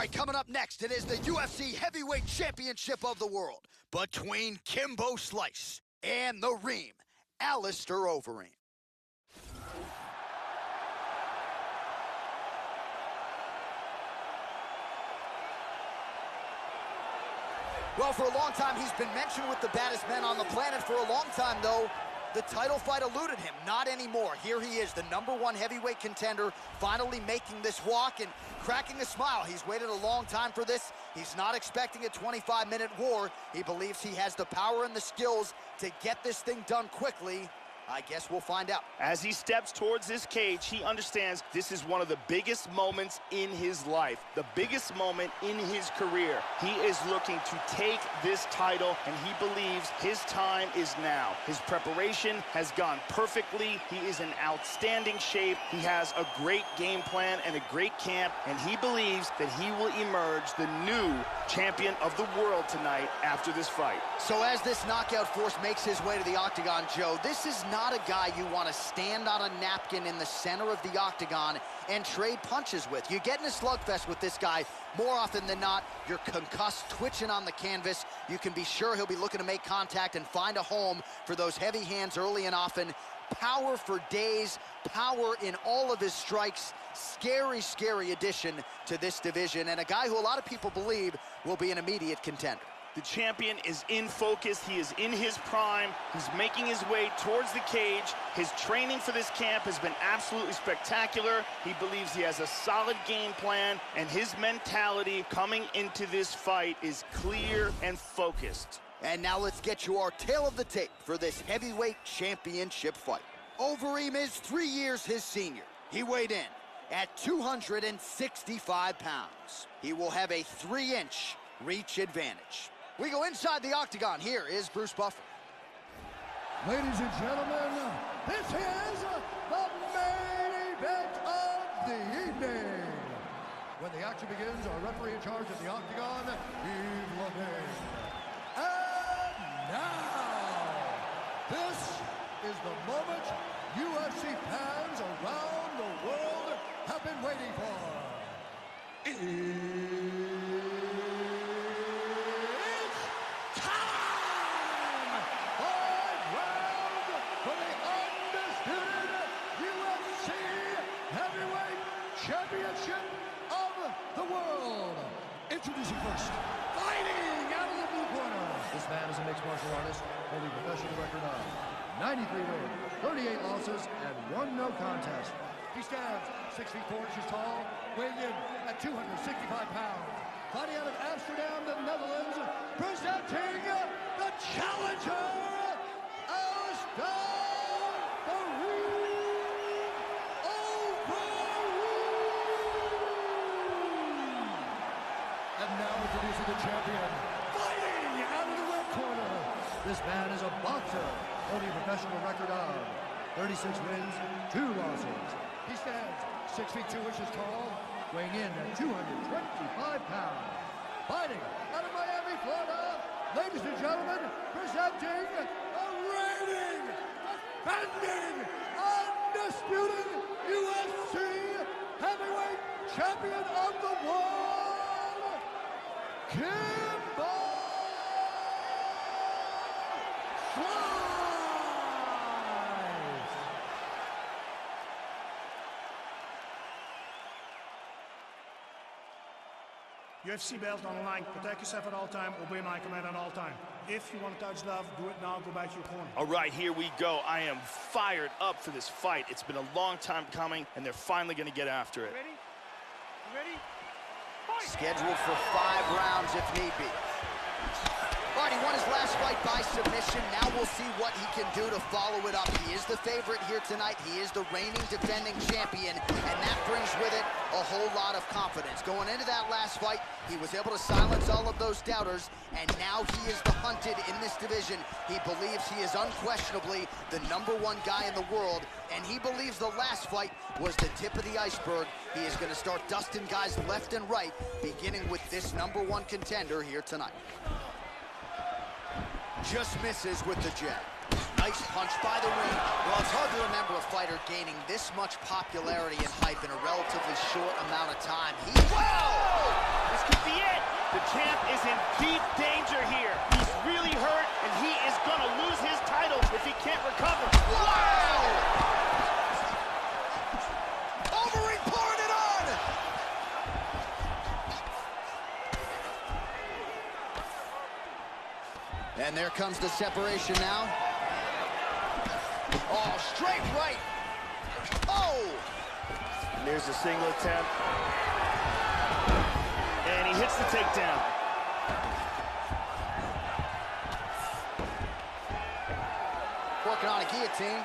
right, coming up next, it is the UFC Heavyweight Championship of the World between Kimbo Slice and the Reem, Alistair Overeem. Well, for a long time, he's been mentioned with the baddest men on the planet. For a long time, though, the title fight eluded him. Not anymore. Here he is, the number one heavyweight contender, finally making this walk and cracking a smile. He's waited a long time for this. He's not expecting a 25-minute war. He believes he has the power and the skills to get this thing done quickly. I guess we'll find out. As he steps towards this cage, he understands this is one of the biggest moments in his life, the biggest moment in his career. He is looking to take this title, and he believes his time is now. His preparation has gone perfectly. He is in outstanding shape. He has a great game plan and a great camp, and he believes that he will emerge the new champion of the world tonight after this fight. So as this knockout force makes his way to the octagon, Joe, this is not not a guy you want to stand on a napkin in the center of the octagon and trade punches with. You get in a slugfest with this guy, more often than not, you're concussed, twitching on the canvas. You can be sure he'll be looking to make contact and find a home for those heavy hands early and often. Power for days, power in all of his strikes. Scary, scary addition to this division, and a guy who a lot of people believe will be an immediate contender. The champion is in focus. He is in his prime. He's making his way towards the cage. His training for this camp has been absolutely spectacular. He believes he has a solid game plan, and his mentality coming into this fight is clear and focused. And now let's get you our tale of the tape for this heavyweight championship fight. Overeem is three years his senior. He weighed in at 265 pounds. He will have a three-inch reach advantage. We go inside the octagon. Here is Bruce Buffer. Ladies and gentlemen, this is the main event of the evening. When the action begins, our referee in charge of the octagon, Yves Lavigne. And now, this is the moment UFC fans around the world have been waiting for. Championship of the World. Introducing first, fighting out of the blue corner. This man is a mixed martial artist, holding professional record of 93 wins, 38 losses, and one no contest. He stands 6 feet 4 inches tall, weighing in at 265 pounds. Fighting out of Amsterdam, the Netherlands, presenting the challenger, This man is a boxer, holding a professional record of 36 wins, 2 losses. He stands 6 feet 2 inches tall, weighing in at 225 pounds. Fighting out of Miami, Florida, ladies and gentlemen, presenting the reigning, defending, undisputed UFC heavyweight champion of the world, Kimbo UFC belt on the line. Protect yourself at all time. Obey my command at all time. If you want to touch love, do it now. Go back to your corner. All right, here we go. I am fired up for this fight. It's been a long time coming, and they're finally going to get after it. Ready? You ready? Scheduled for five rounds if need be. Right, he won his last fight by submission. Now we'll see what he can do to follow it up. He is the favorite here tonight. He is the reigning defending champion, and that brings with it a whole lot of confidence. Going into that last fight, he was able to silence all of those doubters, and now he is the hunted in this division. He believes he is unquestionably the number one guy in the world, and he believes the last fight was the tip of the iceberg. He is going to start dusting guys left and right, beginning with this number one contender here tonight. Just misses with the jab. Nice punch by the ring. Well, it's hard to remember a fighter gaining this much popularity and hype in a relatively short amount of time. He, wow! This could be it. The champ is in deep danger here. He's really hurt, and he is going to lose his title if he can't recover. Wow! And there comes the separation now. Oh, straight right. Oh! And there's a single attempt. And he hits the takedown. Working on a guillotine.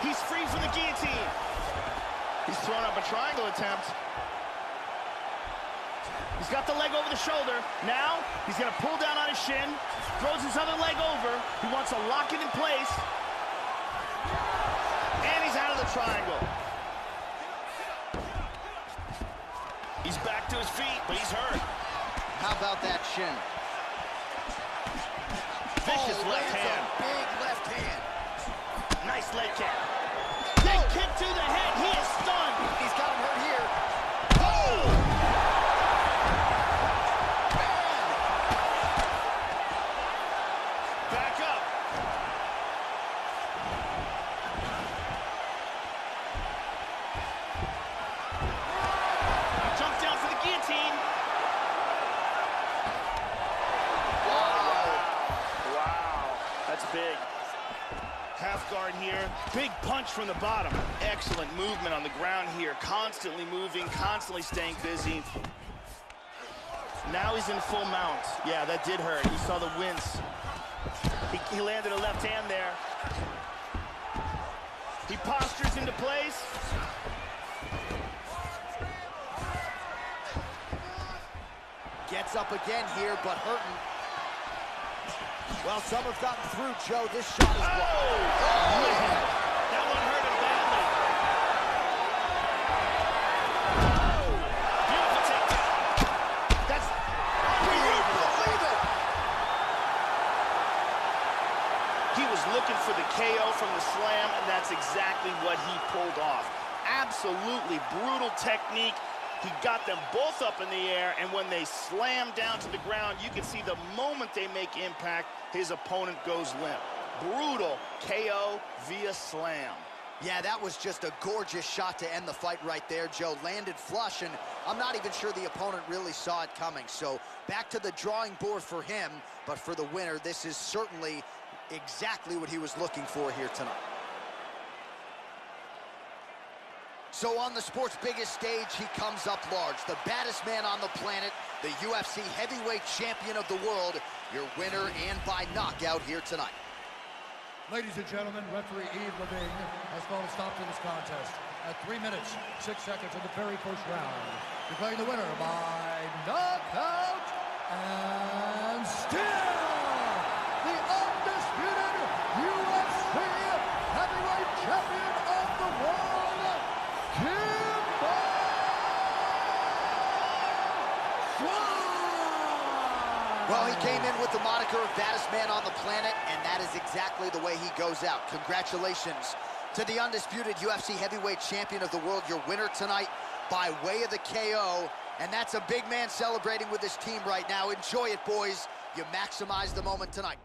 He's free from the guillotine. He's throwing up a triangle attempt. He's got the leg over the shoulder. Now, he's going to pull down on his shin, throws his other leg over. He wants to lock it in place. And he's out of the triangle. He's back to his feet, but he's hurt. How about that shin? Vicious oh, left hand. A big left hand. Nice leg kick. Big kick to the head. Big punch from the bottom. Excellent movement on the ground here. Constantly moving, constantly staying busy. Now he's in full mount. Yeah, that did hurt. You saw the wince. He, he landed a left hand there. He postures into place. Gets up again here, but hurting. Well, some have gotten through, Joe. This shot is Oh! blocked. Man, that looking for the KO from the slam, and that's exactly what he pulled off. Absolutely brutal technique. He got them both up in the air, and when they slam down to the ground, you can see the moment they make impact, his opponent goes limp. Brutal KO via slam. Yeah, that was just a gorgeous shot to end the fight right there, Joe. Landed flush, and I'm not even sure the opponent really saw it coming. So back to the drawing board for him, but for the winner, this is certainly exactly what he was looking for here tonight. So on the sport's biggest stage, he comes up large. The baddest man on the planet, the UFC heavyweight champion of the world, your winner and by knockout here tonight. Ladies and gentlemen, referee Yves Lavigne has called a stop to this contest at 3 minutes, 6 seconds of the very first round, declaring the winner by knockout and still the undisputed UFC heavyweight champion of the world, Kimbo Swan! Well, he came in with the moniker of baddest man on the planet, and that is exactly the way he goes out. Congratulations to the undisputed UFC heavyweight champion of the world, your winner tonight by way of the KO. And that's a big man celebrating with his team right now. Enjoy it, boys. You maximize the moment tonight.